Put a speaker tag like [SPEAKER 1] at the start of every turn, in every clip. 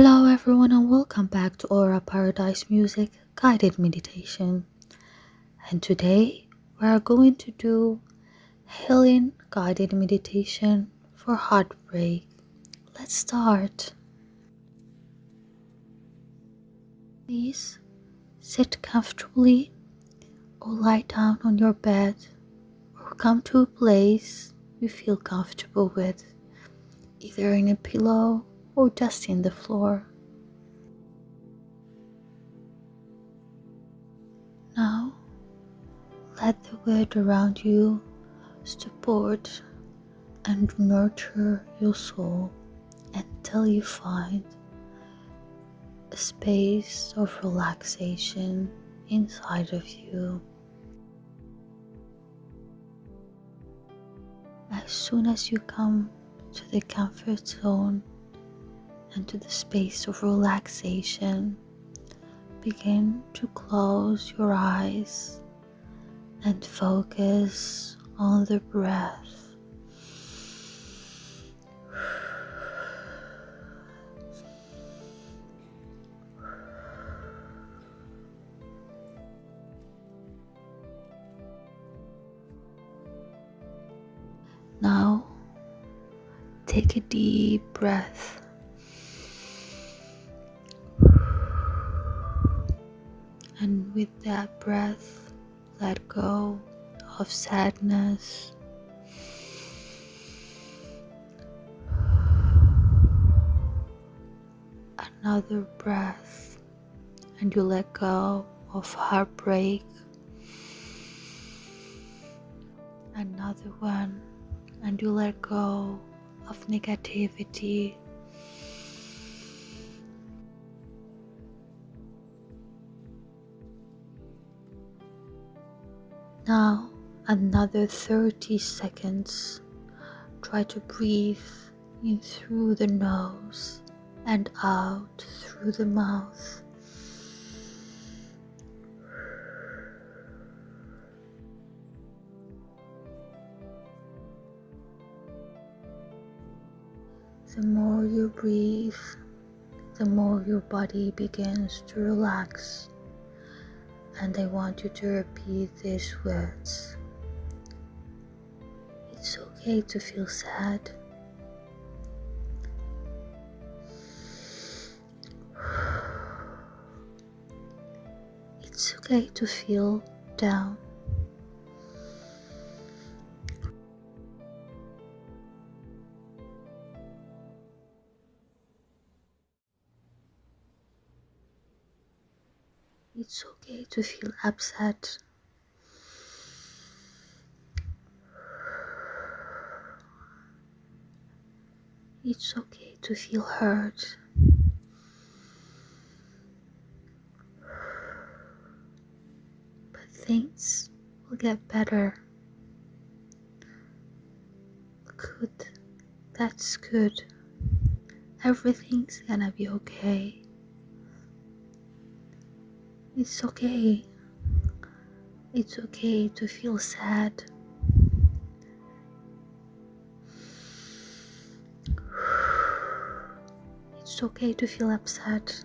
[SPEAKER 1] Hello, everyone, and welcome back to Aura Paradise Music Guided Meditation. And today we are going to do healing guided meditation for heartbreak. Let's start. Please sit comfortably or lie down on your bed or come to a place you feel comfortable with, either in a pillow Oh, or just in the floor. Now, let the world around you support and nurture your soul until you find a space of relaxation inside of you. As soon as you come to the comfort zone and to the space of relaxation, begin to close your eyes and focus on the breath. Now, take a deep breath. And with that breath, let go of sadness. Another breath, and you let go of heartbreak. Another one, and you let go of negativity. Now, another 30 seconds. Try to breathe in through the nose and out through the mouth. The more you breathe, the more your body begins to relax. And I want you to repeat these words. It's okay to feel sad. It's okay to feel down. It's okay to feel upset. It's okay to feel hurt. But things will get better. Good. That's good. Everything's gonna be okay. It's okay. It's okay to feel sad. It's okay to feel upset.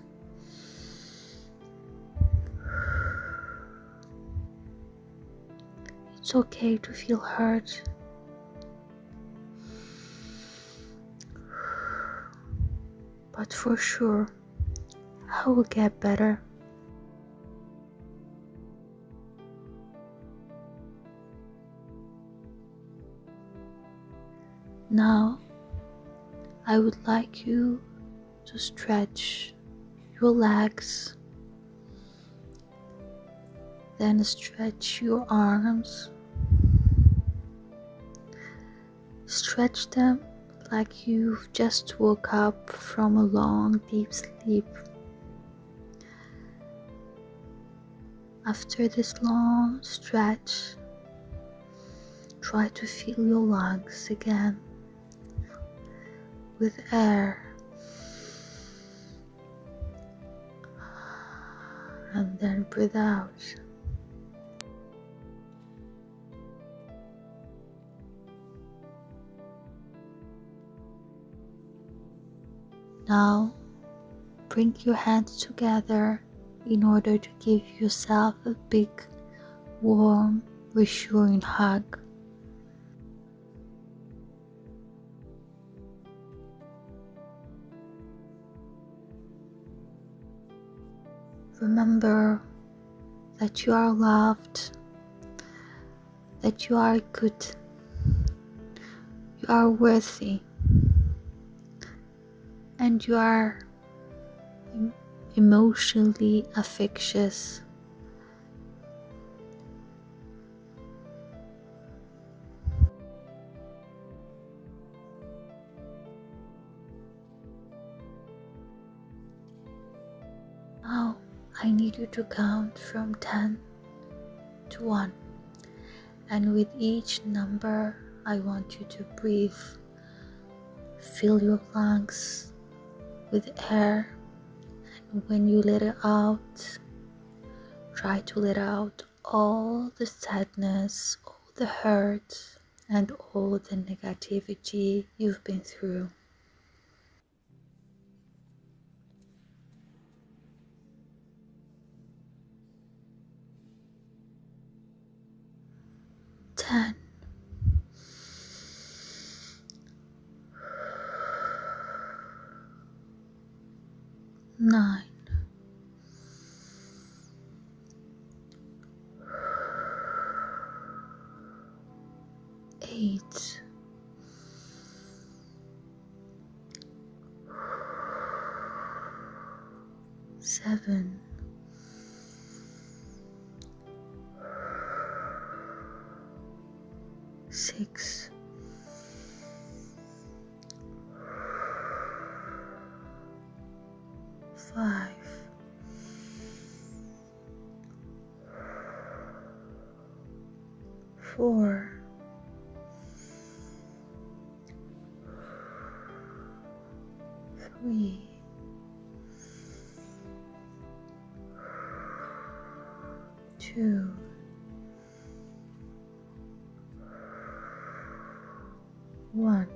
[SPEAKER 1] It's okay to feel hurt. But for sure, I will get better. Now, I would like you to stretch your legs, then stretch your arms, stretch them like you've just woke up from a long deep sleep. After this long stretch, try to feel your lungs again with air and then breathe out. Now bring your hands together in order to give yourself a big, warm, reassuring hug. Remember that you are loved, that you are good, you are worthy, and you are emotionally affectious. I need you to count from 10 to 1, and with each number, I want you to breathe. Fill your lungs with air And when you let it out, try to let out all the sadness, all the hurt, and all the negativity you've been through. Ten. nine, eight, seven, six. five, four, three, two, one.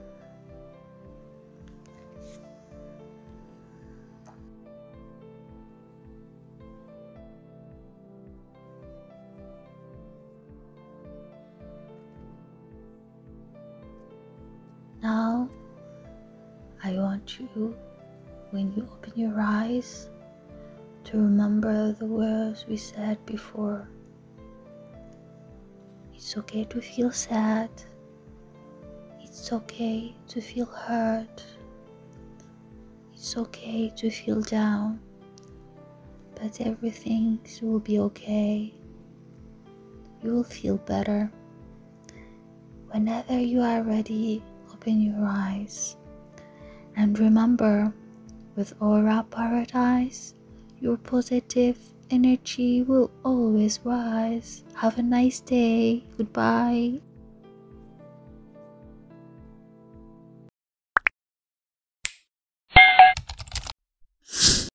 [SPEAKER 1] Now, I want you, when you open your eyes, to remember the words we said before. It's okay to feel sad. It's okay to feel hurt. It's okay to feel down. But everything will be okay. You will feel better. Whenever you are ready, open your eyes. And remember, with Aura Paradise, your positive energy will always rise. Have a nice day. Goodbye.